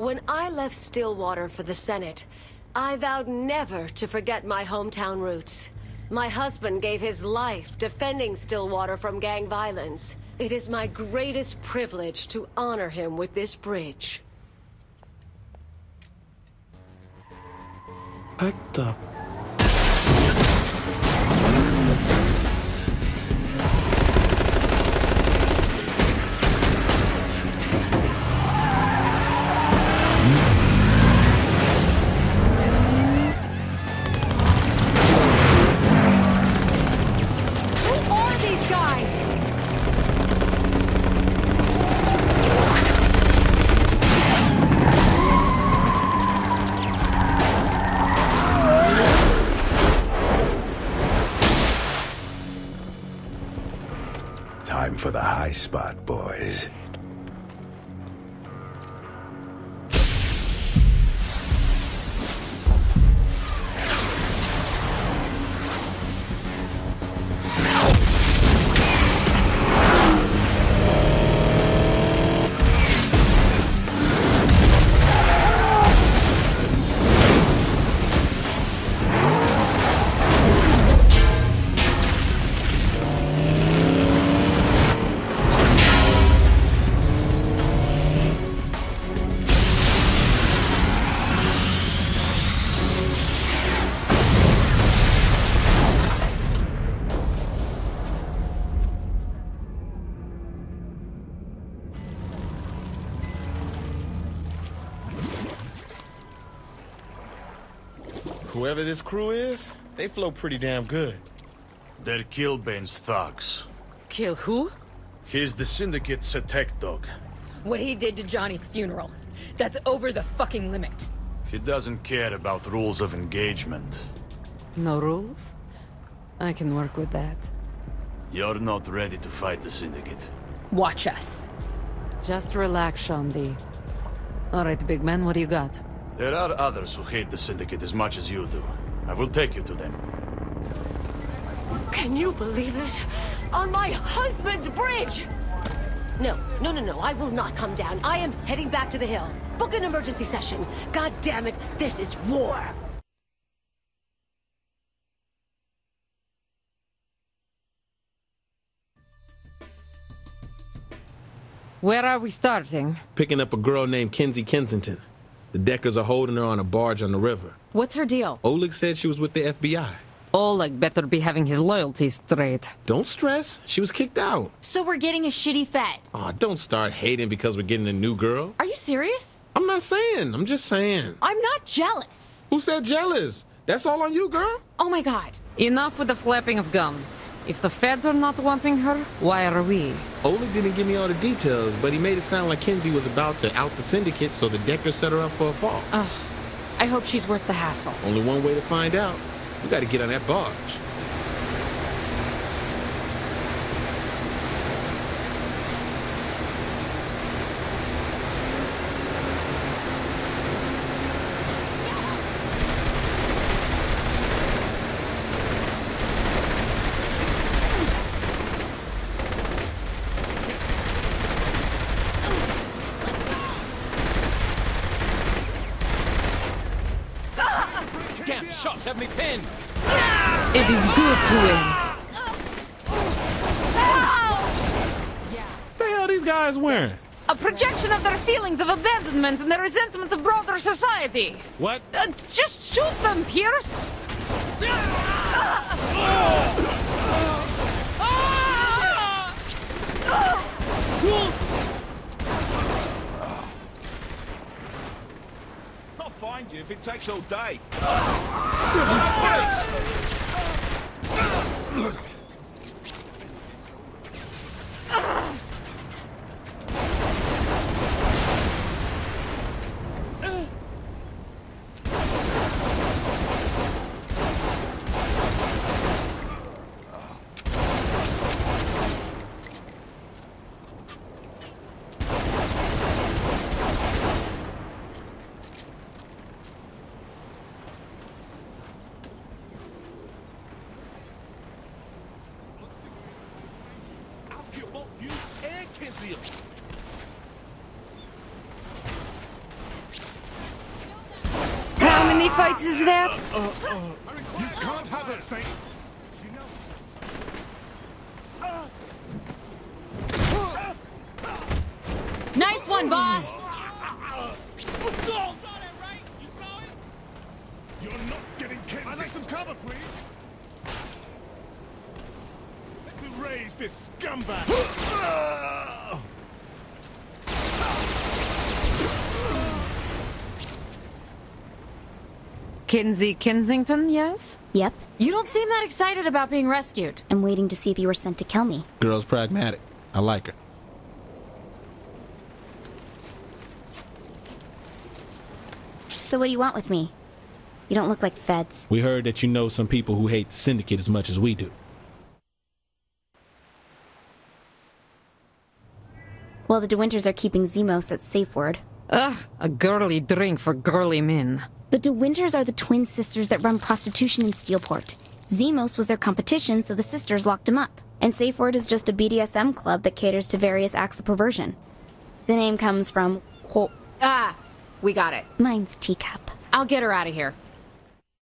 When I left Stillwater for the Senate, I vowed never to forget my hometown roots. My husband gave his life defending Stillwater from gang violence. It is my greatest privilege to honor him with this bridge. What the? Time for the high spot, boys. Whoever this crew is, they flow pretty damn good. They're Killbane's thugs. Kill who? He's the Syndicate's attack dog. What he did to Johnny's funeral. That's over the fucking limit. He doesn't care about rules of engagement. No rules? I can work with that. You're not ready to fight the Syndicate. Watch us. Just relax, Shaundi. Alright, big man, what do you got? There are others who hate the Syndicate as much as you do. I will take you to them. Can you believe this? On my husband's bridge! No, no, no, no, I will not come down. I am heading back to the hill. Book an emergency session. God damn it, this is war! Where are we starting? Picking up a girl named Kinzie Kensington. The Deckers are holding her on a barge on the river. What's her deal? Oleg said she was with the FBI. Oleg better be having his loyalties straight. Don't stress. She was kicked out. So we're getting a shitty fed. Aw, don't start hating because we're getting a new girl. Are you serious? I'm not saying. I'm just saying. I'm not jealous. Who said jealous? That's all on you, girl. Oh my god. Enough with the flapping of gums. If the feds are not wanting her, why are we? Oleg didn't give me all the details, but he made it sound like Kinzie was about to out the syndicate, so the Decker set her up for a fall. I hope she's worth the hassle. Only one way to find out. We gotta get on that barge. Damn shots have me pinned! It is good to win. the hell these guys wearing? A projection of their feelings of abandonment and their resentment of broader society. What? Uh, just shoot them, Pierce! You. If it takes all day. I'll kill both you and Kinzie. many fights is that? You can't have it, Saint. Nice one, boss! You're not getting Kinzie. I'd like some cover, please. Let's erase this scumbag. Kinzie Kensington, yes? Yep. You don't seem that excited about being rescued. I'm waiting to see if you were sent to kill me. Girl's pragmatic. I like her. So what do you want with me? You don't look like feds. We heard that you know some people who hate the Syndicate as much as we do. Well, the DeWynters are keeping Zimos at Safeword. Ugh, a girly drink for girly men. The DeWynters are the twin sisters that run prostitution in Steelport. Zimos was their competition, so the sisters locked him up. And Safeword is just a BDSM club that caters to various acts of perversion. The name comes from. Ho- Ah, we got it. Mine's Teacup. I'll get her out of here.